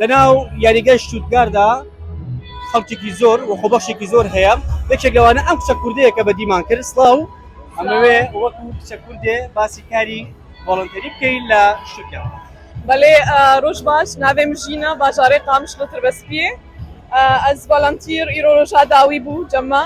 لەناو یاریگای شتوتگاردا خەڵکێکی زۆر و خۆبەخشێکی زۆر هەیە یەکێک لەوانە ئەم کچە کوردەیە کە بەدیمان کرد سڵاو ئەمەوێ وەکو کچە کوردێ باسی کاری ڤۆڵنتەری بکەی لە شتوتگارد. بەلێ رۆژ باش ناڤێم ژینە باژارێ قامیشلۆ تربەسپیێ ئەز ڤۆڵنتیر ئیرۆ رۆژا داوی بوو جەمە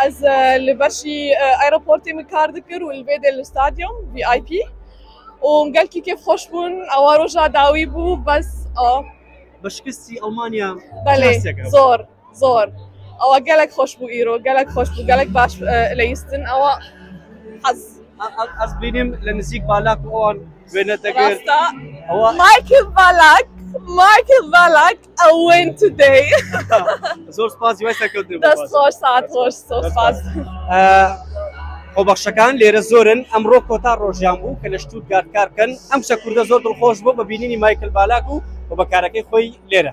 ئەز لە بەشی ئەیرۆپۆرتێ من کار دکرد و لڤێدێ لە ستادیۆم ڤی ئای پی. وم گەلکی کێف خۆش بوون ئەوە ڕۆژا داوی بوو بەس بە شکستی ئەڵمانیا زۆر زۆر ئەوە گەلک خۆش بوو ئیرۆ گەلک خۆش بوو گەلک باش لە یستن ئەوە حەز ئەس بینیم لە نزیک بالاک ئەوان وێنە دەگەێت ئەوە مایکل بالاک مایکل بالاک ئەوەن تو دەی زۆر سپاس وای سەرکەوت دەست خۆش سات خۆش سپاس خۆبەخشەکان لێرە زۆرن ئەمڕۆ کۆتا ڕۆژیان بوو کە لە شتوت گارکارکەن ئەم شە کوردە زۆر دڵخۆش بۆ بە بینینی مایکل بالاک و بە بەکارەکەی خۆی لێرە